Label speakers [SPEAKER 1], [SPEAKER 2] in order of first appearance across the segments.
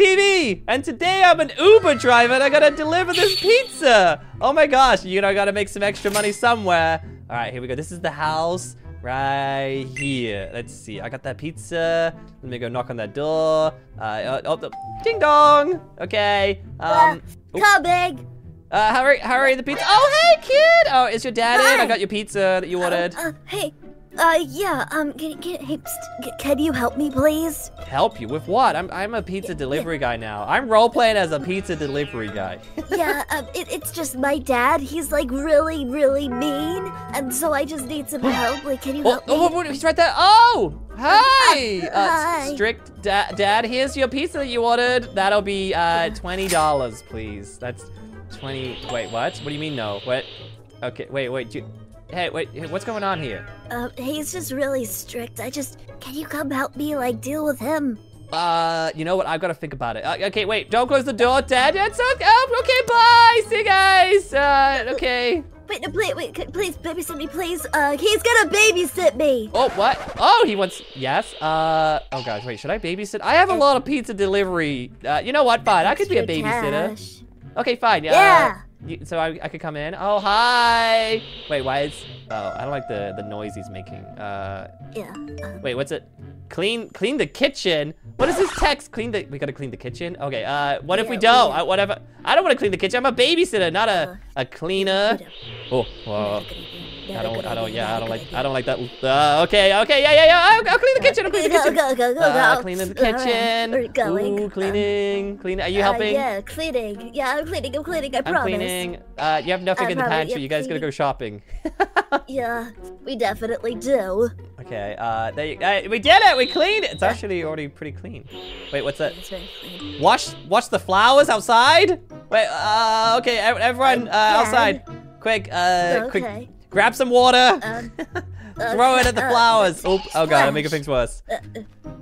[SPEAKER 1] TeeVee, and today I'm an Uber driver and I gotta deliver this pizza. Oh my gosh, you know, I gotta make some extra money somewhere. All right, here we go. This is the house right here. Let's see. I got that pizza. Let me go knock on that door. Uh, oh, oh, ding dong. Okay. Um, oop.
[SPEAKER 2] Coming.
[SPEAKER 1] uh, hurry, hurry, the pizza. Oh, hey, kid. Oh, is your dad in? I got your pizza that you ordered.
[SPEAKER 2] Uh, hey. Uh, yeah. Um, can, can, hey, can you help me, please?
[SPEAKER 1] Help you with what? I'm, I'm a pizza delivery guy now. I'm role playing as a pizza delivery guy.
[SPEAKER 2] yeah. Um, it, it's just my dad. He's like really, really mean, and so I just need some help. Like, can you
[SPEAKER 1] Oh,
[SPEAKER 2] help me?
[SPEAKER 1] oh, oh, he's right there. Oh, hi. Uh,
[SPEAKER 2] hi.
[SPEAKER 1] strict da dad, here's your pizza that you ordered. That'll be uh, $20, please. That's 20. Wait, what? What do you mean, no? What? Okay, wait, wait. You, hey, wait, what's going on here?
[SPEAKER 2] Um, he's just really strict. I just, can you come help me, like, deal with him?
[SPEAKER 1] Uh, you know what? I've got to think about it. Uh, okay, wait. Don't close the door, Dad. It's okay. Oh, okay, bye. See you guys. Uh, okay.
[SPEAKER 2] Wait, no, please, wait, please babysit me, please. Uh, he's gonna babysit me.
[SPEAKER 1] Oh, what? Oh, he wants. Yes. Uh. Oh gosh. Wait. Should I babysit? I have a lot of pizza delivery. Uh. You know what? Fine. I could be a babysitter. Okay. Fine. Uh,
[SPEAKER 2] Yeah.
[SPEAKER 1] You- so I, I could come in. Oh, hi. Wait. Why is? Oh, I don't like the the noise he's making. Uh.
[SPEAKER 2] Yeah. Um,
[SPEAKER 1] Wait. What's it? Clean. Clean the kitchen. What is this text? Clean the. We gotta clean the kitchen. Okay. Uh. What if we don't?
[SPEAKER 2] we-
[SPEAKER 1] Uh, whatever. I don't want to clean the kitchen. I'm a babysitter, not a a cleaner. Oh. Whoa.
[SPEAKER 2] not a good idea,
[SPEAKER 1] I don't, I don't, yeah, I don't like. I don't like that. Uh, okay, okay, yeah, yeah, yeah, I'll, I'll clean the kitchen, I'll clean the
[SPEAKER 2] Go,
[SPEAKER 1] kitchen.
[SPEAKER 2] go, go, go,
[SPEAKER 1] uh, cleaning the kitchen.
[SPEAKER 2] we're going.
[SPEAKER 1] Ooh, cleaning, cleaning. Are you
[SPEAKER 2] Uh,
[SPEAKER 1] helping?
[SPEAKER 2] yeah, cleaning. Yeah, I'm cleaning. I'm cleaning. I
[SPEAKER 1] I'm
[SPEAKER 2] promise.
[SPEAKER 1] cleaning. Uh, you have nothing
[SPEAKER 2] I
[SPEAKER 1] in the pantry. You guys gotta go shopping.
[SPEAKER 2] Yeah, we definitely do.
[SPEAKER 1] Okay, uh, there you, uh, we did it. We cleaned it. It's actually already pretty clean. Wait, what's that?
[SPEAKER 2] It's very clean.
[SPEAKER 1] Wash, wash the flowers outside. Wait, uh, okay, everyone, uh, outside. Quick, uh, quick, grab some water.
[SPEAKER 2] Um,
[SPEAKER 1] Throw it at the
[SPEAKER 2] uh,
[SPEAKER 1] flowers. Oop, oh god, I'm making things worse.
[SPEAKER 2] Uh, uh,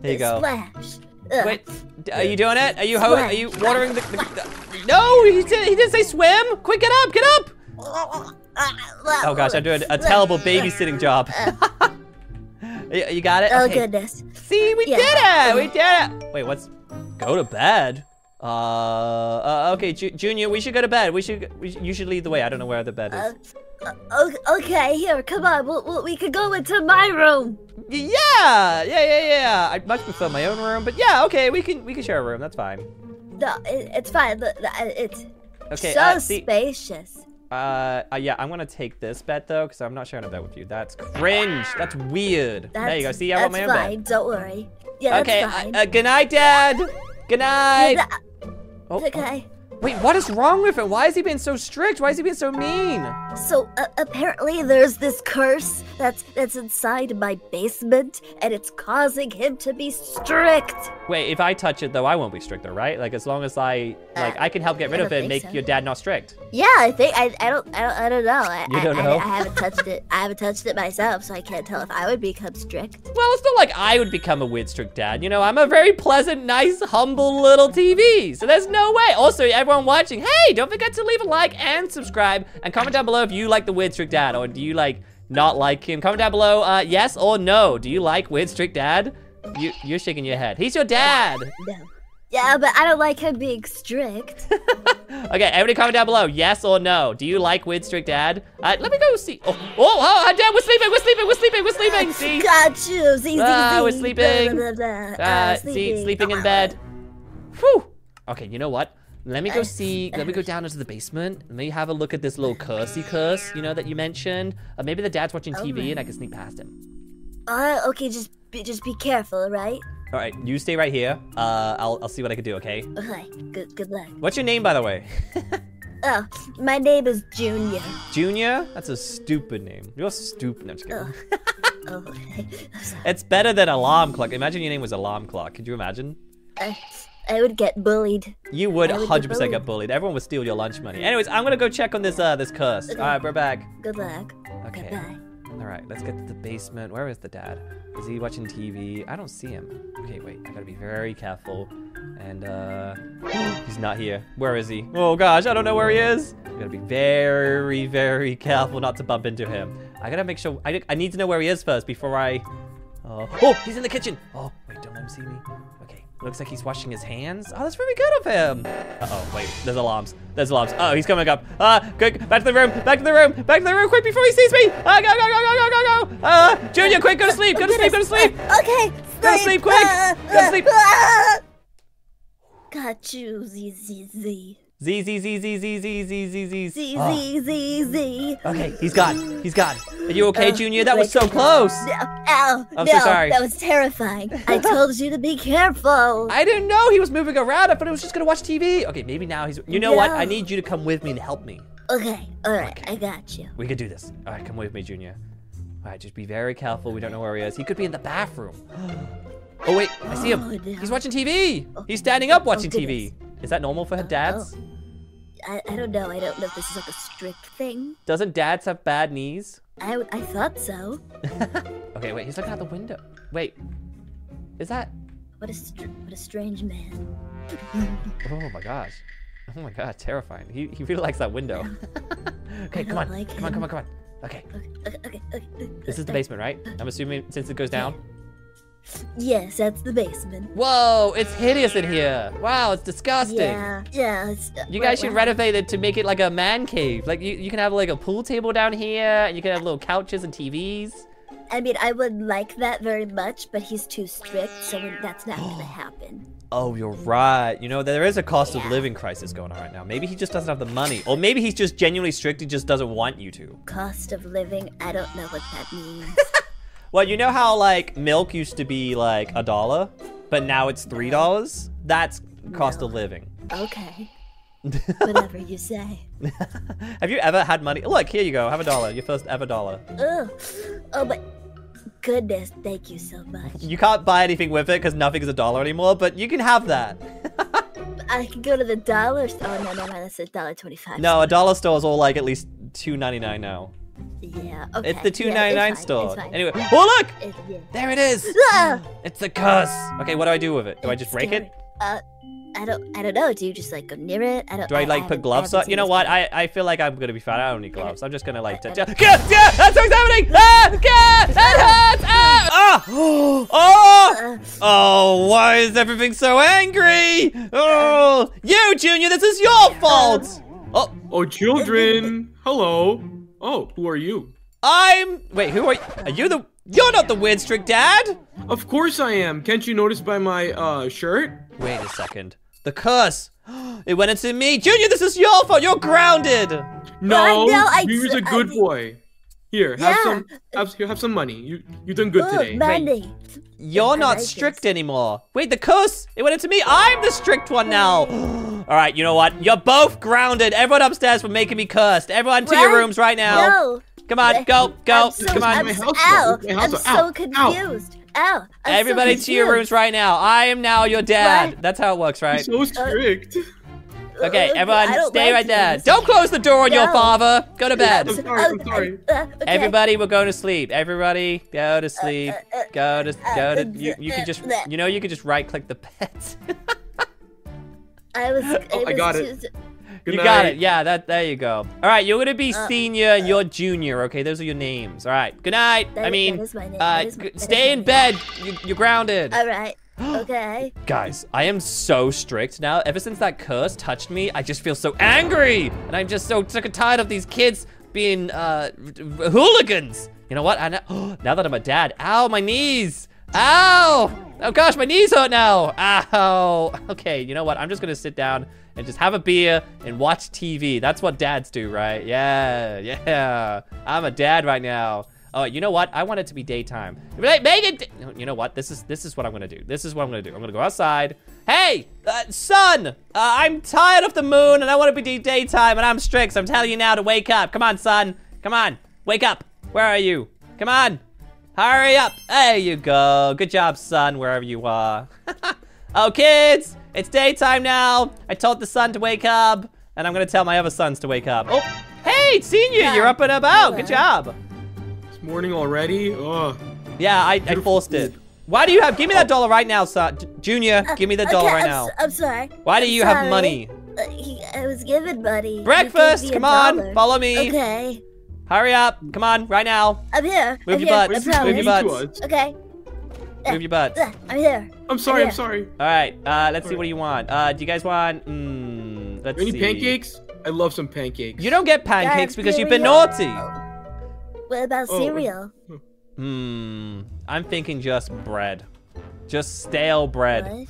[SPEAKER 1] There you go.
[SPEAKER 2] Splash. Uh,
[SPEAKER 1] Wait, are you doing it? Are you ho- are you watering the, the, the- No, he did he didn't say swim. Quick, get up, get up. Oh gosh, I'm doing a terrible babysitting job. You, you got it?
[SPEAKER 2] Oh
[SPEAKER 1] Okay.
[SPEAKER 2] goodness.
[SPEAKER 1] See, we
[SPEAKER 2] Yeah.
[SPEAKER 1] did it. We did it. Wait, what's go to bed? Uh, uh okay, Ju- Junior, we should go to bed. We should, we should you should lead the way. I don't know where the bed is.
[SPEAKER 2] Uh, okay, here, come on. We'll, we'll, we could go into my room.
[SPEAKER 1] yeah, yeah, yeah, yeah. I much prefer my own room, but yeah, okay, we can we can share a room. That's fine.
[SPEAKER 2] No, it, it's fine. It's
[SPEAKER 1] Okay,
[SPEAKER 2] so
[SPEAKER 1] uh,
[SPEAKER 2] spacious.
[SPEAKER 1] Uh, uh, yeah, I'm gonna take this bet though, because I'm not sharing a bet with you. That's cringe. That's weird.
[SPEAKER 2] That's,
[SPEAKER 1] there you go. See, I want my own
[SPEAKER 2] fine. Don't worry. Yeah.
[SPEAKER 1] Okay.
[SPEAKER 2] that's fine.
[SPEAKER 1] Uh, uh, good night, Dad. Good night. Oh,
[SPEAKER 2] okay.
[SPEAKER 1] oh. Wait, what is wrong with him? Why is he being so strict? Why is he being so mean?
[SPEAKER 2] So uh, apparently there's this curse that's that's inside my basement, and it's causing him to be strict.
[SPEAKER 1] Wait, if I touch it though, I won't be strict though, right? Like as long as I like,
[SPEAKER 2] Uh,
[SPEAKER 1] I can help get rid of it, and make
[SPEAKER 2] so.
[SPEAKER 1] your dad not strict.
[SPEAKER 2] Yeah, I think I, I don't I don't I don't know. I,
[SPEAKER 1] You don't
[SPEAKER 2] I,
[SPEAKER 1] know?
[SPEAKER 2] I, I haven't touched it. I haven't touched it myself, so I can't tell if I would become strict.
[SPEAKER 1] Well, it's not like I would become a weird strict dad. You know, I'm a very pleasant, nice, humble little TeeVee. So there's no way. Also, everyone watching, hey, don't forget to leave a like and subscribe and comment down below if you like the weird strict dad or do you like not like him. Comment down below, uh, yes or no. Do you like weird strict dad? You, you're shaking your head. He's your dad.
[SPEAKER 2] No. Yeah, but I don't like him being strict.
[SPEAKER 1] Okay, everybody comment down below, yes or no. Do you like weird strict dad? Uh, let me go see. Oh, oh, oh, dad, we're sleeping, we're sleeping, we're sleeping, we're sleeping. See?
[SPEAKER 2] Got you. See, see,
[SPEAKER 1] Ah, we're sleeping.
[SPEAKER 2] Blah, blah, blah.
[SPEAKER 1] Uh,
[SPEAKER 2] Uh,
[SPEAKER 1] see, sleeping in bed. Whew. Okay, you know what? Let me go
[SPEAKER 2] Uh,
[SPEAKER 1] see. Let me go down into the basement. Let me have a look at this little cursey curse, you know, that you mentioned. Uh, maybe the dad's watching TV and I can sneak past him.
[SPEAKER 2] Uh, okay, just be, just be careful, right?
[SPEAKER 1] All right, you stay right here. Uh, I'll, I'll see what I can do. Okay.
[SPEAKER 2] Okay. Good good luck.
[SPEAKER 1] What's your name, by the way?
[SPEAKER 2] Oh, my name is Junior.
[SPEAKER 1] Junior? That's a stupid name. You're stupid. No, I'm just kidding.
[SPEAKER 2] Oh, okay.
[SPEAKER 1] It's better than alarm clock. Imagine your name was alarm clock. Could you imagine?
[SPEAKER 2] I, I would get bullied.
[SPEAKER 1] You would 100%
[SPEAKER 2] get
[SPEAKER 1] get
[SPEAKER 2] bullied.
[SPEAKER 1] bullied. Everyone would steal your lunch money. Anyways, I'm gonna go check on this uh this curse. All right, we're back.
[SPEAKER 2] Good luck.
[SPEAKER 1] Okay.
[SPEAKER 2] Goodbye.
[SPEAKER 1] All right, let's get to the basement. Where is the dad? Is he watching TV? I don't see him. Okay, wait. I gotta be very careful. And uh, he's not here. Where is he? Oh gosh, I don't know where he is. I gotta be very, very careful not to bump into him. I gotta make sure. I, I need to know where he is first before I. Uh, oh, he's in the kitchen. Oh, wait, don't let him see me. Okay, Looks like he's washing his hands. Oh, that's very good of him. Uh-oh, wait, there's alarms. There's alarms. Oh, he's coming up. Ah, quick, back to the room, back to the room, back to the room, quick before he sees me. Ah, go, go, go, go, go, go, go. Ah, Junior, quick, go to sleep, go to sleep, go to sleep.
[SPEAKER 2] Okay.
[SPEAKER 1] Go to sleep, quick.
[SPEAKER 2] Uh,
[SPEAKER 1] Go to sleep.
[SPEAKER 2] uh, Got you, Z Z Z
[SPEAKER 1] Z, Z, Z, Z, Z, Z, Z, Z, Z.
[SPEAKER 2] Z
[SPEAKER 1] Oh,
[SPEAKER 2] Z Z Z.
[SPEAKER 1] Okay, he's gone. He's gone. Are you okay,
[SPEAKER 2] Uh,
[SPEAKER 1] Junior? That was so close.
[SPEAKER 2] No, ow,
[SPEAKER 1] I'm
[SPEAKER 2] no,
[SPEAKER 1] so sorry.
[SPEAKER 2] that was terrifying. I told you to be careful.
[SPEAKER 1] I didn't know he was moving around. I thought he was just gonna watch TV. Okay, maybe now he's. You know what? I need you to come with me and help me.
[SPEAKER 2] Okay, all right,
[SPEAKER 1] Okay.
[SPEAKER 2] I got you.
[SPEAKER 1] We could do this. All right, come with me, Junior. All right, just be very careful. We don't know where he is. He could be in the bathroom. Oh wait, I see him.
[SPEAKER 2] Oh, no.
[SPEAKER 1] He's watching TV. He's standing up watching
[SPEAKER 2] Oh,
[SPEAKER 1] TV. Is that normal for her dads? Oh.
[SPEAKER 2] I, I don't know. I don't know if this is like a strict thing.
[SPEAKER 1] Doesn't dads have bad knees?
[SPEAKER 2] I, I thought so.
[SPEAKER 1] Okay, wait. He's looking out the window. Wait, is that?
[SPEAKER 2] What a what a strange man.
[SPEAKER 1] Oh my gosh. Oh my god, terrifying. He, he really likes that window. okay, come on.
[SPEAKER 2] like
[SPEAKER 1] come on, come on, come on. Okay,
[SPEAKER 2] Okay, okay, okay, okay.
[SPEAKER 1] this is the basement, right? I'm assuming since it goes down.
[SPEAKER 2] Yes, that's the basement.
[SPEAKER 1] Whoa, it's hideous in here. Wow, it's disgusting.
[SPEAKER 2] Yeah, yeah. It's, uh,
[SPEAKER 1] You guys should
[SPEAKER 2] what
[SPEAKER 1] renovate it to make it like a man cave. Like you, you can have like a pool table down here, and you can have little couches and TVs.
[SPEAKER 2] I mean, I would like that very much, but he's too strict, so that's not gonna happen.
[SPEAKER 1] Oh, you're right. You know, there is a cost of living crisis going on right now. Maybe he just doesn't have the money. Or maybe he's just genuinely strict, he just doesn't want you to.
[SPEAKER 2] Cost of living, I don't know what that means.
[SPEAKER 1] Well, you know how like milk used to be like a dollar, but now it's three dollars? That's cost of living.
[SPEAKER 2] okay. Whatever you say.
[SPEAKER 1] have you ever had money? Look, here you go. Have a dollar. Your first ever dollar.
[SPEAKER 2] Ugh. Oh but goodness, thank you so much.
[SPEAKER 1] You can't buy anything with it because nothing is a dollar anymore, but you can have that.
[SPEAKER 2] I can go to the dollar store. Oh no, no, no, that's a dollar twenty-five.
[SPEAKER 1] No, a dollar store is all like at least two ninety nine now.
[SPEAKER 2] Yeah. Okay.
[SPEAKER 1] It's the 299
[SPEAKER 2] yeah, it's
[SPEAKER 1] store.
[SPEAKER 2] It's fine.
[SPEAKER 1] Anyway, oh look,
[SPEAKER 2] It- yeah.
[SPEAKER 1] there it is.
[SPEAKER 2] Ah!
[SPEAKER 1] It's the curse. Okay, what do I do with it? Do I just break it?
[SPEAKER 2] Uh, I don't. I don't know. Do you just like go near it? I don't.
[SPEAKER 1] Do I like
[SPEAKER 2] haven't-
[SPEAKER 1] put gloves on? You know what? I, I feel like I'm gonna be fine. I don't need gloves. I'm just gonna like
[SPEAKER 2] I-
[SPEAKER 1] touch.
[SPEAKER 2] I-
[SPEAKER 1] Yeah, yeah, that's what's happening. Ah, yeah, that hurts. Ah, ah, oh,
[SPEAKER 2] Uh,
[SPEAKER 1] oh, why is everything so angry? Oh, you, Junior, this is your fault. Oh,
[SPEAKER 3] Oh, children! Hello. Oh, who are you?
[SPEAKER 1] I'm. Wait, who are you? Are you the? You're not the weird strict dad.
[SPEAKER 3] Of course I am. Can't you notice by my uh shirt?
[SPEAKER 1] Wait a second. The curse. It went into me. Junior, this is your fault. You're grounded.
[SPEAKER 3] No,
[SPEAKER 2] know, I-
[SPEAKER 3] Junior's a good boy. Here, have
[SPEAKER 2] Yeah.
[SPEAKER 3] some. Have, here, have some money. You you done good
[SPEAKER 2] oh,
[SPEAKER 3] today.
[SPEAKER 2] money.
[SPEAKER 1] You're
[SPEAKER 2] I
[SPEAKER 1] not
[SPEAKER 2] like
[SPEAKER 1] strict
[SPEAKER 2] this.
[SPEAKER 1] anymore. Wait, the curse. It went into me. I'm the strict one now. All right, you know what? You're both grounded. Everyone upstairs for making me cursed. Everyone to your rooms right now.
[SPEAKER 2] No.
[SPEAKER 1] Come on, go, go.
[SPEAKER 2] I'm so,
[SPEAKER 1] Come on.
[SPEAKER 2] I'm,
[SPEAKER 3] My
[SPEAKER 2] so-
[SPEAKER 3] house
[SPEAKER 2] ow.
[SPEAKER 3] My house
[SPEAKER 2] I'm
[SPEAKER 3] phone.
[SPEAKER 2] so
[SPEAKER 3] Ow, ow.
[SPEAKER 2] confused. Ow. I'm so
[SPEAKER 1] Everybody to your rooms right now. I am now your dad.
[SPEAKER 2] What?
[SPEAKER 1] That's how it works, right?
[SPEAKER 3] So strict.
[SPEAKER 2] Uh, Okay,
[SPEAKER 1] everyone, stay
[SPEAKER 2] like
[SPEAKER 1] right there.
[SPEAKER 2] this.
[SPEAKER 1] Don't close the door on your father. Go to bed.
[SPEAKER 3] I'm sorry, I'm sorry.
[SPEAKER 2] Uh, okay.
[SPEAKER 1] Everybody, we're going to sleep. Everybody, go to sleep.
[SPEAKER 2] uh,
[SPEAKER 1] Go to, go to.
[SPEAKER 2] uh,
[SPEAKER 1] You, you can just,
[SPEAKER 2] uh,
[SPEAKER 1] you know, you can just right-click the pet.
[SPEAKER 2] I was.
[SPEAKER 3] Oh, I
[SPEAKER 2] was
[SPEAKER 3] got it. Good
[SPEAKER 1] you
[SPEAKER 3] night.
[SPEAKER 1] got it. Yeah, that. There you go. All right, you're gonna be
[SPEAKER 2] Uh,
[SPEAKER 1] senior and you're junior. Okay, those are your names. All right. Good night.
[SPEAKER 2] That
[SPEAKER 1] I
[SPEAKER 2] is-
[SPEAKER 1] mean,
[SPEAKER 2] that is my name.
[SPEAKER 1] uh,
[SPEAKER 2] That is my-
[SPEAKER 1] g-
[SPEAKER 2] that is
[SPEAKER 1] stay
[SPEAKER 2] my
[SPEAKER 1] in bed. You, you're grounded.
[SPEAKER 2] All right. Okay.
[SPEAKER 1] Guys, I am so strict now. Ever since that curse touched me, I just feel so angry, and I'm just so sick and tired of these kids being uh hooligans. You know what? I know. Now that I'm a dad, ow, my knees. Ow! Oh gosh, my knees hurt now. Ow. Okay, you know what? I'm just gonna sit down and just have a beer and watch TV. That's what dads do, right? Yeah, yeah. I'm a dad right now. Oh, you know what? I want it to be daytime. Make it. You know what? This is this is what I'm gonna do. This is what I'm gonna do. I'm gonna go outside. Hey, uh, sun! Uh, I'm tired of the moon and I want it to be daytime and I'm strict. So I'm telling you now to wake up. Come on, son. Come on, wake up. Where are you? Come on. Hurry up. There you go. Good job, son, wherever you are. oh, kids, it's daytime now. I told the sun to wake up, and I'm going to tell my other sons to wake up. Oh, hey, senior,
[SPEAKER 2] Yeah.
[SPEAKER 1] you're up and about. Good job.
[SPEAKER 3] It's morning already. Ugh.
[SPEAKER 1] Yeah, I, I forced it. Why do you have, give me that dollar right now, son. J- Junior, give me the
[SPEAKER 2] Okay,
[SPEAKER 1] dollar right
[SPEAKER 2] I'm,
[SPEAKER 1] now.
[SPEAKER 2] I'm sorry.
[SPEAKER 1] Why do
[SPEAKER 2] I'm
[SPEAKER 1] you have money?
[SPEAKER 2] Uh, he, I was given money.
[SPEAKER 1] Breakfast,
[SPEAKER 2] gave me a
[SPEAKER 1] come on,
[SPEAKER 2] dollar.
[SPEAKER 1] follow me.
[SPEAKER 2] Okay.
[SPEAKER 1] Hurry up, come on, right now.
[SPEAKER 2] I'm here.
[SPEAKER 1] Move
[SPEAKER 2] I'm
[SPEAKER 1] your
[SPEAKER 2] here.
[SPEAKER 1] butts,
[SPEAKER 2] I
[SPEAKER 3] What's
[SPEAKER 1] move your
[SPEAKER 2] promise.
[SPEAKER 1] butts.
[SPEAKER 2] Okay.
[SPEAKER 1] Move your butts.
[SPEAKER 2] Uh, I'm here.
[SPEAKER 3] I'm sorry.
[SPEAKER 2] Yeah.
[SPEAKER 3] I'm sorry.
[SPEAKER 1] All right, uh, let's see. What do you want? Uh, do you guys want? Mm, let's
[SPEAKER 3] Any
[SPEAKER 1] see.
[SPEAKER 3] pancakes? I love some pancakes.
[SPEAKER 1] You don't get pancakes because you've been
[SPEAKER 2] cereal.
[SPEAKER 1] naughty.
[SPEAKER 2] What about
[SPEAKER 3] Oh,
[SPEAKER 2] cereal?
[SPEAKER 1] Hmm. I'm thinking just bread, just stale bread.
[SPEAKER 2] What?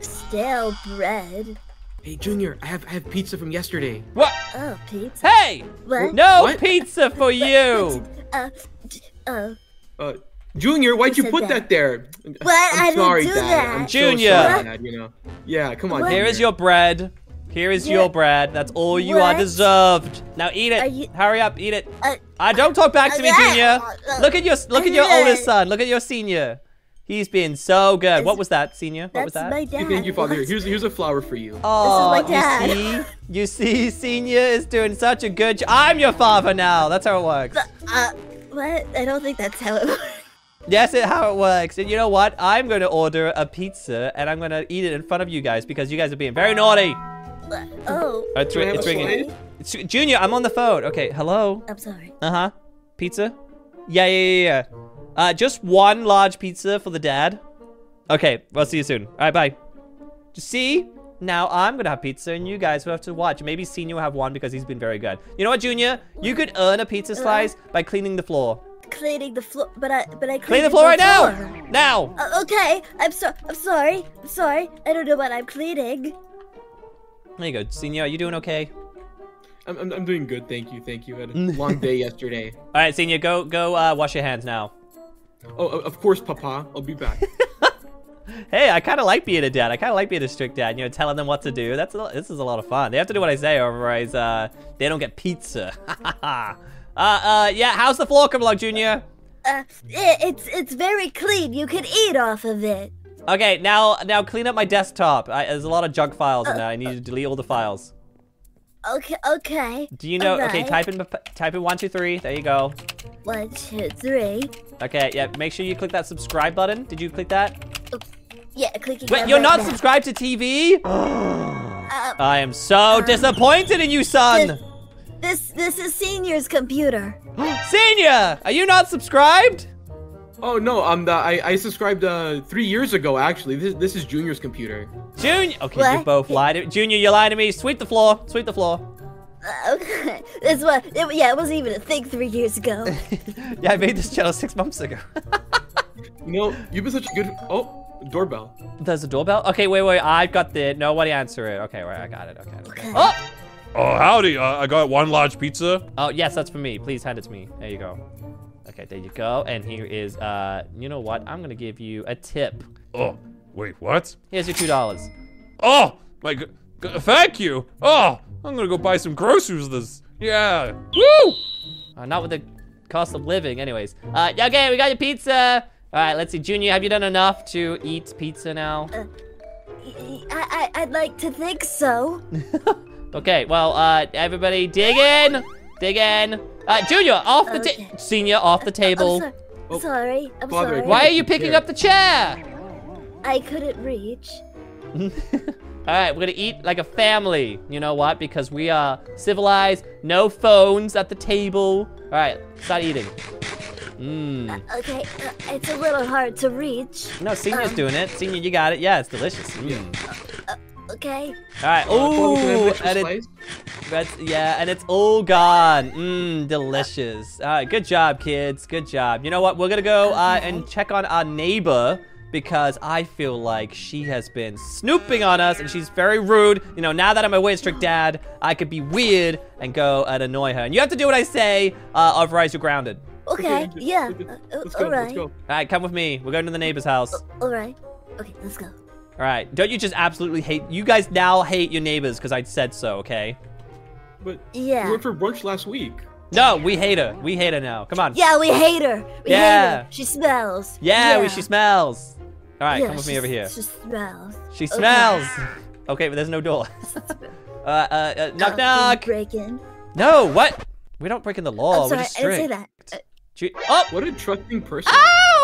[SPEAKER 2] Stale bread.
[SPEAKER 3] Hey, Junior, I have I have pizza from yesterday.
[SPEAKER 1] What?
[SPEAKER 2] Oh, pizza.
[SPEAKER 1] Hey!
[SPEAKER 2] What?
[SPEAKER 1] No
[SPEAKER 3] What?
[SPEAKER 1] pizza for you.
[SPEAKER 2] Uh, d- uh,
[SPEAKER 3] Uh, Junior, why'd you put
[SPEAKER 2] that?
[SPEAKER 3] that there?
[SPEAKER 2] What?
[SPEAKER 3] I'm
[SPEAKER 2] I didn't do
[SPEAKER 3] Dad.
[SPEAKER 2] that.
[SPEAKER 3] I'm
[SPEAKER 1] Junior.
[SPEAKER 3] So sorry, Dad, you know. Yeah, come on.
[SPEAKER 2] What?
[SPEAKER 1] Here
[SPEAKER 3] Junior.
[SPEAKER 1] is your bread. Here is your bread. That's all you are deserved. Now eat it.
[SPEAKER 2] You-
[SPEAKER 1] Hurry up, eat it.
[SPEAKER 2] uh,
[SPEAKER 1] Uh, don't talk back to me,
[SPEAKER 2] uh,
[SPEAKER 1] Junior.
[SPEAKER 2] uh,
[SPEAKER 1] Look at your look at your
[SPEAKER 2] uh,
[SPEAKER 1] oldest son. Look at your senior. He's been so good. What was that, senior? What was that?
[SPEAKER 2] my dad.
[SPEAKER 3] Thank you, Father.
[SPEAKER 2] What?
[SPEAKER 3] Here's here's a flower for you.
[SPEAKER 1] Oh,
[SPEAKER 2] my dad.
[SPEAKER 1] you see, you see, senior is doing such a good. job. I'm your father now. That's how it works.
[SPEAKER 2] Uh, what? I don't think that's how it works.
[SPEAKER 1] Yes, it how it works. And you know what? I'm going to order a pizza and I'm going to eat it in front of you guys because you guys are being very naughty.
[SPEAKER 2] Oh,
[SPEAKER 1] Uh, It's,
[SPEAKER 3] Can I have
[SPEAKER 1] it's ringing. It's, Junior, I'm on the phone. Okay, hello.
[SPEAKER 2] I'm sorry.
[SPEAKER 1] Uh huh. Pizza? Yeah, yeah, yeah, yeah. Uh, just one large pizza for the dad. Okay, I'll see you soon. All right, bye. Just see, now I'm gonna have pizza, and you guys will have to watch. Maybe Senior will have one because he's been very good. You know what, Junior? You could earn a pizza slice by cleaning the floor.
[SPEAKER 2] Cleaning the floor, but I, but I
[SPEAKER 1] Clean the
[SPEAKER 2] cleaned
[SPEAKER 1] floor right now. Now.
[SPEAKER 2] Uh, okay, I'm so, I'm sorry. I'm sorry. I don't know what I'm cleaning.
[SPEAKER 1] There you go, Senior. Are you doing okay?
[SPEAKER 3] I'm, I'm, I'm doing good, thank you, thank you. I had a long day yesterday.
[SPEAKER 1] All right, Senior, go go uh, wash your hands now.
[SPEAKER 3] Oh, of course, Papa. I'll be back.
[SPEAKER 1] Hey, I kind of like being a dad. I kind of like being a strict dad. You know, telling them what to do. That's a, this is a lot of fun. They have to do what I say, or otherwise uh, they don't get pizza. uh, uh, yeah. How's the floor coming along, Junior?
[SPEAKER 2] Uh, it's, it's very clean. You can eat off of it.
[SPEAKER 1] Okay, now now clean up my desktop. I, there's a lot of junk files in there. I need to delete all the files.
[SPEAKER 2] Okay, okay.
[SPEAKER 1] Do you know? Okay, type in type in one two three. There you go.
[SPEAKER 2] One, two, three.
[SPEAKER 1] Okay, yeah. Make sure you click that subscribe button. Did you click that?
[SPEAKER 2] Yeah, clicking.
[SPEAKER 1] Wait, you're
[SPEAKER 2] right
[SPEAKER 1] not
[SPEAKER 2] now.
[SPEAKER 1] subscribed to TeeVee?
[SPEAKER 2] Uh,
[SPEAKER 1] I am so disappointed in you, son.
[SPEAKER 2] this, this is Senior's computer.
[SPEAKER 1] Senior, are you not subscribed?
[SPEAKER 3] Oh no, um, the, I I subscribed uh three years ago actually. This this is Junior's computer.
[SPEAKER 1] Junior. Okay, you both lied. To, Junior, you lied to me. Sweep the floor. Sweep the floor.
[SPEAKER 2] Uh, okay, this one. It, yeah, it wasn't even a thing three years ago.
[SPEAKER 1] Yeah, I made this channel six months ago.
[SPEAKER 3] You know, you've been such a good. Oh, doorbell.
[SPEAKER 1] There's a doorbell. Okay, wait, wait. I've got the. Nobody answer it. Okay, wait, I got it. Okay. okay.
[SPEAKER 2] Okay.
[SPEAKER 1] Oh.
[SPEAKER 4] Oh, howdy. Uh, I got one large pizza.
[SPEAKER 1] Oh yes, that's for me. Please hand it to me. There you go. Okay, there you go. And here is. Uh, you know what? I'm gonna give you a tip.
[SPEAKER 4] Oh, wait, what?
[SPEAKER 1] Here's your two dollars.
[SPEAKER 4] Oh, my g- g- thank you. Oh, I'm gonna go buy some groceries with this. Yeah. Woo!
[SPEAKER 1] Uh, not with the cost of living, anyways. Uh, okay, we got your pizza. All right, let's see. Junior, have you done enough to eat pizza now?
[SPEAKER 2] I, I, I'd like to think so.
[SPEAKER 1] Okay, well, uh, everybody dig in. Dig in. Uh, Junior, off the
[SPEAKER 2] Okay.
[SPEAKER 1] ta- Senior, off the
[SPEAKER 2] I'm
[SPEAKER 1] table.
[SPEAKER 2] so-
[SPEAKER 3] Oh,
[SPEAKER 2] sorry. I'm
[SPEAKER 3] Father,
[SPEAKER 2] sorry.
[SPEAKER 1] Why are you picking
[SPEAKER 3] Yeah.
[SPEAKER 1] up the chair?
[SPEAKER 2] I couldn't reach.
[SPEAKER 1] All right, we're gonna eat like a family. You know what? Because we are civilized. No phones at the table. All right, start eating. Mmm.
[SPEAKER 2] Okay, uh, it's a little hard to reach.
[SPEAKER 1] No, Senior's
[SPEAKER 2] um,
[SPEAKER 1] doing it. Senior, you got it. Yeah, it's delicious. Mm.
[SPEAKER 2] Okay.
[SPEAKER 1] All right.
[SPEAKER 3] Uh, Father, can I have an
[SPEAKER 1] Ooh,
[SPEAKER 3] extra
[SPEAKER 1] and that's yeah, and it's all gone. Mmm, delicious. All right, good job, kids. Good job. You know what? We're gonna go uh, and check on our neighbor because I feel like she has been snooping on us and she's very rude. You know, now that I'm a weird strict dad, I could be weird and go and annoy her. And you have to do what I say, uh, otherwise you're grounded.
[SPEAKER 2] Okay.
[SPEAKER 3] Okay,
[SPEAKER 2] Yeah.
[SPEAKER 3] let's
[SPEAKER 2] Uh,
[SPEAKER 3] go,
[SPEAKER 2] uh,
[SPEAKER 3] let's go,
[SPEAKER 2] all
[SPEAKER 3] let's
[SPEAKER 2] right.
[SPEAKER 3] go.
[SPEAKER 1] All right, come with me. We're going to the neighbor's house.
[SPEAKER 2] All right. Okay, let's go.
[SPEAKER 1] All right. Don't you just absolutely hate? You guys now hate your neighbors because I said so. Okay.
[SPEAKER 3] But
[SPEAKER 2] Yeah.
[SPEAKER 3] we went for brunch last week.
[SPEAKER 1] No, we hate her. We hate her now. Come on.
[SPEAKER 2] Yeah, we hate her. We hate
[SPEAKER 1] Yeah.
[SPEAKER 2] her. She smells.
[SPEAKER 1] Yeah, we- she smells. All right,
[SPEAKER 2] Yeah,
[SPEAKER 1] come with me over here.
[SPEAKER 2] She smells.
[SPEAKER 1] She smells. Okay, but there's no door. uh, uh, uh, knock,
[SPEAKER 2] Uh,
[SPEAKER 1] knock.
[SPEAKER 2] Break in.
[SPEAKER 1] No, what? We don't break in the law.
[SPEAKER 2] I'm
[SPEAKER 1] We're
[SPEAKER 2] sorry,
[SPEAKER 1] just
[SPEAKER 2] I didn't say that. Uh,
[SPEAKER 1] Ju- Oh,
[SPEAKER 3] What a trusting person.
[SPEAKER 5] Oh,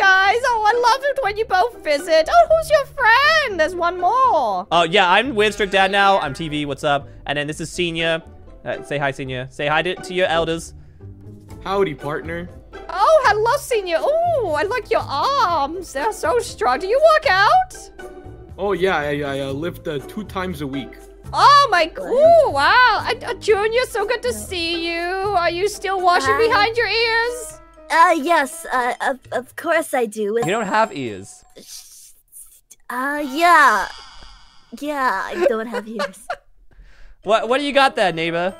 [SPEAKER 5] guys! Oh, I love it when you both visit. Oh, who's your friend? There's one more.
[SPEAKER 1] oh yeah, I'm weird strict dad now. I'm TeeVee. What's up? And then this is senior. Uh, say hi, senior. Say hi to, to your elders.
[SPEAKER 3] Howdy, partner.
[SPEAKER 5] Oh, hello, Senior. Oh, I like your arms. They're so strong. Do you work out?
[SPEAKER 3] Oh yeah, I, I uh, lift uh, two times a week.
[SPEAKER 5] Oh my, oh wow. Uh, uh, Junior, so good to see you. Are you still washing
[SPEAKER 2] Hi.
[SPEAKER 5] behind your ears?
[SPEAKER 2] Uh, yes, uh, of, of course I do.
[SPEAKER 1] You don't have ears.
[SPEAKER 2] Uh, yeah. Yeah, I don't have ears.
[SPEAKER 1] What What do you got there, neighbor?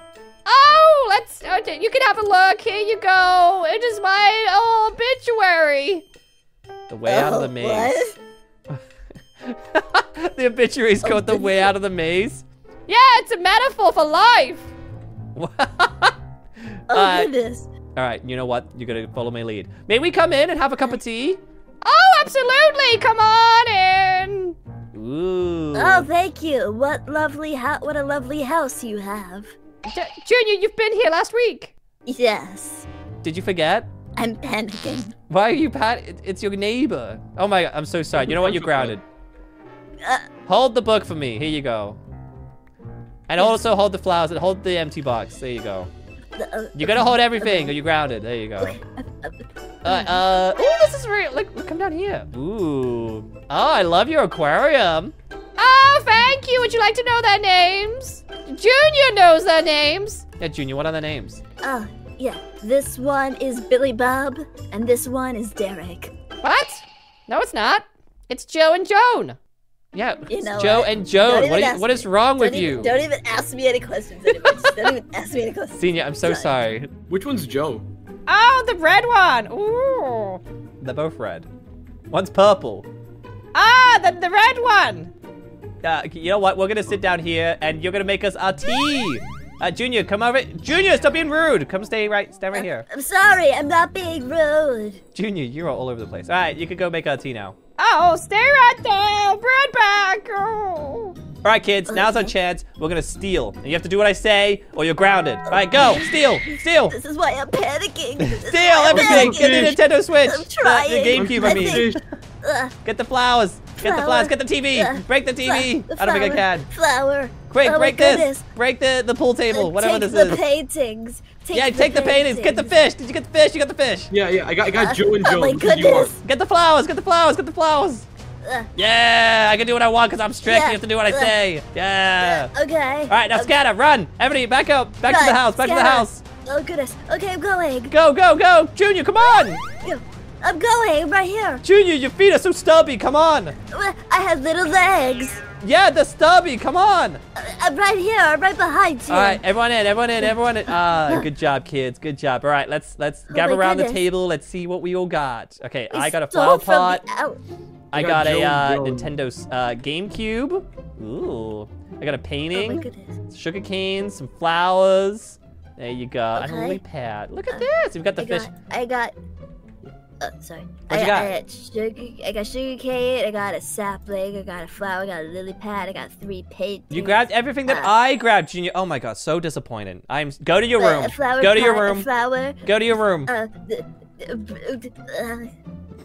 [SPEAKER 5] Oh, let's, uh, you can have a look. Here you go. It is my oh, obituary.
[SPEAKER 1] The way out of the
[SPEAKER 2] Oh,
[SPEAKER 1] maze.
[SPEAKER 2] what?
[SPEAKER 1] the obituary's called the way out of the maze.
[SPEAKER 5] Yeah, it's a metaphor for life.
[SPEAKER 2] Oh,
[SPEAKER 1] Uh,
[SPEAKER 2] goodness.
[SPEAKER 1] All right, you know what? You're gonna follow my lead. May we come in and have a cup of tea?
[SPEAKER 5] Oh, absolutely. Come on in.
[SPEAKER 1] Ooh.
[SPEAKER 2] Oh, thank you. What lovely ho- what a lovely house you have.
[SPEAKER 5] J- Junior, you've been here last week.
[SPEAKER 2] Yes.
[SPEAKER 1] Did you forget?
[SPEAKER 2] I'm panicking.
[SPEAKER 1] Why are you pat? it- It's your neighbor. Oh my god, I'm so sorry. You know what? You're grounded.
[SPEAKER 2] Uh,
[SPEAKER 1] Hold the book for me. Here you go. And also hold the flowers and hold the empty box. There you go.
[SPEAKER 2] The- uh,
[SPEAKER 1] You gotta hold everything or you're grounded. There you go. Uh, uh, ooh, this is really, like, come down here. Ooh. Oh, I love your aquarium.
[SPEAKER 5] Oh, thank you. Would you like to know their names? Junior knows their names.
[SPEAKER 1] Yeah, Junior, what are the names?
[SPEAKER 2] Oh, yeah. This one is Billy Bob, and this one is Derek.
[SPEAKER 5] What? No, it's not. It's Joe and Joan.
[SPEAKER 1] Yeah,
[SPEAKER 2] You know
[SPEAKER 1] Joe
[SPEAKER 2] what?
[SPEAKER 1] and Joan.
[SPEAKER 2] even
[SPEAKER 1] What, you-
[SPEAKER 2] ask
[SPEAKER 1] what
[SPEAKER 2] me.
[SPEAKER 1] is wrong with
[SPEAKER 2] don't
[SPEAKER 1] you?
[SPEAKER 2] Even, don't even ask me any questions anymore. Don't even ask me any questions.
[SPEAKER 1] Senior, I'm so
[SPEAKER 2] Sorry.
[SPEAKER 1] sorry.
[SPEAKER 3] Which one's Joe?
[SPEAKER 5] Oh, the red one. Ooh.
[SPEAKER 1] They're both red. One's purple.
[SPEAKER 5] Ah, the, the red one.
[SPEAKER 1] Uh, you know what? We're gonna sit down here, and you're gonna make us our tea. Uh, Junior, come over. Junior, stop being rude. Come stay right, stay right here.
[SPEAKER 2] I'm sorry, I'm not being rude.
[SPEAKER 1] Junior, you're all over the place. All right, you can go make our tea now.
[SPEAKER 5] Oh, stay right there. Bread back. Oh.
[SPEAKER 1] All right, kids, now's our chance. We're gonna steal, and you have to do what I say, or you're grounded. All right, go, steal, steal,
[SPEAKER 2] This is why I'm panicking. This
[SPEAKER 1] steal everything. Get the Nintendo Switch,
[SPEAKER 2] I'm
[SPEAKER 1] the,
[SPEAKER 2] trying.
[SPEAKER 1] the GameCube. I
[SPEAKER 2] I
[SPEAKER 1] mean,
[SPEAKER 2] think-
[SPEAKER 1] get the flowers. Get the flowers. Get the TV.
[SPEAKER 2] Ugh.
[SPEAKER 1] Break the TV.
[SPEAKER 2] fla-
[SPEAKER 1] I don't think I
[SPEAKER 2] flower,
[SPEAKER 1] can.
[SPEAKER 2] Flower.
[SPEAKER 1] Quick,
[SPEAKER 2] oh
[SPEAKER 1] break this. Break the the pool table.
[SPEAKER 2] Uh,
[SPEAKER 1] Whatever
[SPEAKER 2] take
[SPEAKER 1] this
[SPEAKER 2] the
[SPEAKER 1] is.
[SPEAKER 2] paintings. Take
[SPEAKER 1] Yeah, take the paintings. Get the fish. Did you get the fish? You got the fish.
[SPEAKER 3] Yeah, yeah. I got, I got Joe and
[SPEAKER 2] Oh
[SPEAKER 3] Joe.
[SPEAKER 2] my
[SPEAKER 3] Which one do you
[SPEAKER 2] goodness.
[SPEAKER 1] Get the flowers. Get the flowers. Get the flowers. Yeah, I can do what I want because I'm strict.
[SPEAKER 2] Yeah.
[SPEAKER 1] You have to do what I say. Yeah.
[SPEAKER 2] Okay.
[SPEAKER 1] All right, now
[SPEAKER 2] Okay.
[SPEAKER 1] scatter. Run. Everybody, back up. Back to the house. Back to the house.
[SPEAKER 2] Oh goodness. Okay, I'm going.
[SPEAKER 1] Go, go, go. Junior, come on.
[SPEAKER 2] I'm going right here.
[SPEAKER 1] Junior, your feet are so stubby. Come on.
[SPEAKER 2] Uh, I have little legs.
[SPEAKER 1] Yeah, the stubby. Come on.
[SPEAKER 2] Uh, I'm right here. I'm right behind you.
[SPEAKER 1] All right, everyone in, everyone in, everyone in. Ah, good job, kids. Good job. All right, let's let's gather
[SPEAKER 2] Oh my
[SPEAKER 1] around the table. Let's see what we all got. Okay,
[SPEAKER 2] They
[SPEAKER 1] I got a flower pot.
[SPEAKER 2] The out-
[SPEAKER 1] I
[SPEAKER 3] I
[SPEAKER 1] got
[SPEAKER 3] got
[SPEAKER 1] a uh. Nintendo uh, GameCube. Ooh. I got a
[SPEAKER 2] Oh my
[SPEAKER 1] painting,
[SPEAKER 2] goodness.
[SPEAKER 1] sugar cane, some flowers. There you go. And a
[SPEAKER 2] Okay.
[SPEAKER 1] lily pad. Look at
[SPEAKER 2] Uh,
[SPEAKER 1] this. We've got the
[SPEAKER 2] I
[SPEAKER 1] fish.
[SPEAKER 2] got. I got. Uh, sorry.
[SPEAKER 1] What
[SPEAKER 2] I
[SPEAKER 1] you
[SPEAKER 2] got,
[SPEAKER 1] got?
[SPEAKER 2] I got sugar. I got sugar cane. I got a sapling. I got a flower. I got a lily pad. I got three paintings.
[SPEAKER 1] You grabbed everything that
[SPEAKER 2] Uh,
[SPEAKER 1] I grabbed, Junior. Oh my god, so disappointed. I'm. Go to your
[SPEAKER 2] uh,
[SPEAKER 1] room.
[SPEAKER 2] A flower
[SPEAKER 1] Go to your
[SPEAKER 2] pot, A
[SPEAKER 1] room.
[SPEAKER 2] flower.
[SPEAKER 1] Go to your room.
[SPEAKER 2] Uh, th- th- uh,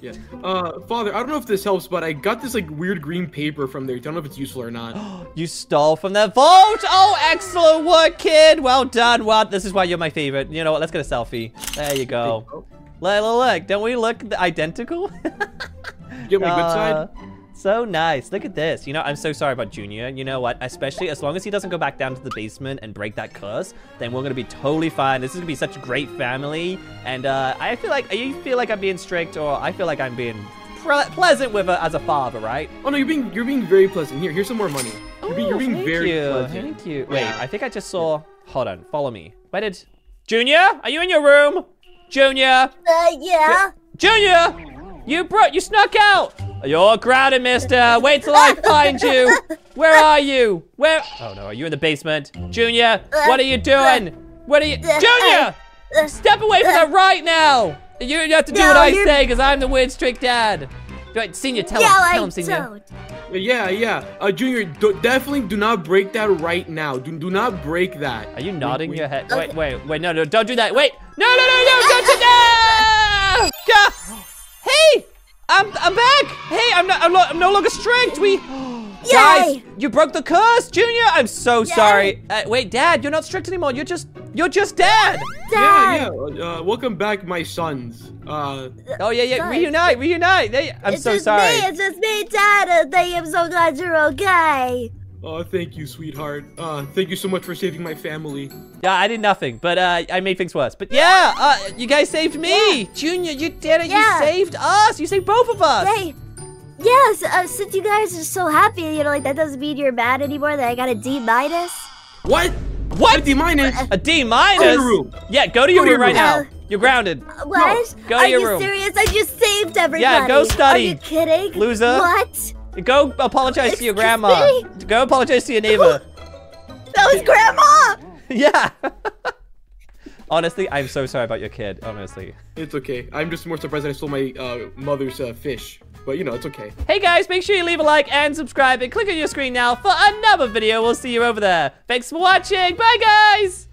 [SPEAKER 3] Yeah. Uh, Father, I don't know if this helps, but I got this like weird green paper from there. Don't know if it's useful or not.
[SPEAKER 1] You stole from the vault. Oh, excellent work, kid. Well done. Well, this is why you're my favorite. You know what? Let's get a selfie. There you go. Look, look, look. Don't we look identical?
[SPEAKER 3] Get my good side.
[SPEAKER 1] So nice. Look at this. You know, I'm so sorry about Junior. You know what? Especially as long as he doesn't go back down to the basement and break that curse, then we're gonna be totally fine. This is gonna be such a great family. And uh, I feel like you feel like I'm being strict, or I feel like I'm being pleasant with her as a father, right?
[SPEAKER 3] Oh no, you're being you're being very pleasant. Here, here's some more money. You're being, you're
[SPEAKER 1] Oh,
[SPEAKER 3] being
[SPEAKER 1] thank
[SPEAKER 3] very
[SPEAKER 1] you.
[SPEAKER 3] pleasant.
[SPEAKER 1] Thank you. Wait,
[SPEAKER 3] Yeah.
[SPEAKER 1] I think I just saw. Hold on, follow me. Where did Junior? Are you in your room? Junior,
[SPEAKER 2] uh, yeah.
[SPEAKER 1] Junior, you brought you snuck out. You're grounded, Mister. Wait till I find you. Where are you? Where? Oh no, are you in the basement, Junior? What are you doing? What are you, Junior? Step away from that right now. You you have to do
[SPEAKER 2] No,
[SPEAKER 1] what I
[SPEAKER 2] you're-
[SPEAKER 1] say, because I'm the weird strict dad. Wait, Senior, tell
[SPEAKER 2] yeah,
[SPEAKER 1] him.
[SPEAKER 2] I
[SPEAKER 1] Tell him, Senior.
[SPEAKER 2] don't.
[SPEAKER 3] Yeah, yeah. Uh, Junior, do, definitely do not break that right now. Do, do not break that.
[SPEAKER 1] Are you nodding
[SPEAKER 3] we-
[SPEAKER 1] your head? Wait, wait, wait, no, no, don't do that. Wait, no, no, no, no, don't do that! Yeah. Hey, I'm, I'm back. Hey, I'm not, I'm, lo- I'm no longer strict. We, guys, you broke the curse, Junior. I'm so sorry. Uh, wait, Dad, you're not strict anymore. You're just, You're just dad.
[SPEAKER 2] Dad.
[SPEAKER 3] Yeah, yeah. Uh, welcome back, my sons. Uh,
[SPEAKER 1] Oh yeah, yeah.
[SPEAKER 2] Guys.
[SPEAKER 1] Reunite, reunite. They, I'm
[SPEAKER 2] it's
[SPEAKER 1] so
[SPEAKER 2] just
[SPEAKER 1] sorry.
[SPEAKER 2] me. It's just me, Dad. And I am so glad you're okay.
[SPEAKER 3] Oh, thank you, sweetheart. Uh, thank you so much for saving my family.
[SPEAKER 1] Yeah, I did nothing, but uh, I made things worse. But yeah, uh, you guys saved me, Junior. You did it.
[SPEAKER 2] Yeah.
[SPEAKER 1] You saved us. You saved both of us.
[SPEAKER 2] Hey. Yes, uh, since you guys are so happy, you know, like that doesn't mean you're mad anymore that I got a D minus.
[SPEAKER 3] What?
[SPEAKER 1] What?
[SPEAKER 3] D minus?
[SPEAKER 1] A D minus.
[SPEAKER 3] Go to your room.
[SPEAKER 1] Yeah, go to your
[SPEAKER 3] Go to
[SPEAKER 1] room
[SPEAKER 3] your
[SPEAKER 1] right
[SPEAKER 3] room.
[SPEAKER 1] now. You're grounded.
[SPEAKER 2] Uh, What?
[SPEAKER 1] go to
[SPEAKER 2] Are
[SPEAKER 1] your
[SPEAKER 2] you
[SPEAKER 1] room.
[SPEAKER 2] serious? I just saved everybody.
[SPEAKER 1] Yeah, go study,
[SPEAKER 2] Are you kidding?
[SPEAKER 1] loser.
[SPEAKER 2] What?
[SPEAKER 1] Go apologize to your grandma.
[SPEAKER 2] me?
[SPEAKER 1] Go apologize to your neighbor.
[SPEAKER 2] That was Grandma.
[SPEAKER 1] yeah. Honestly, I'm so sorry about your kid. Honestly.
[SPEAKER 3] It's okay. I'm just more surprised that I stole my uh, mother's uh, fish. But you know, it's okay.
[SPEAKER 1] Hey guys, make sure you leave a like and subscribe and click on your screen now for another video. We'll see you over there. Thanks for watching. Bye guys.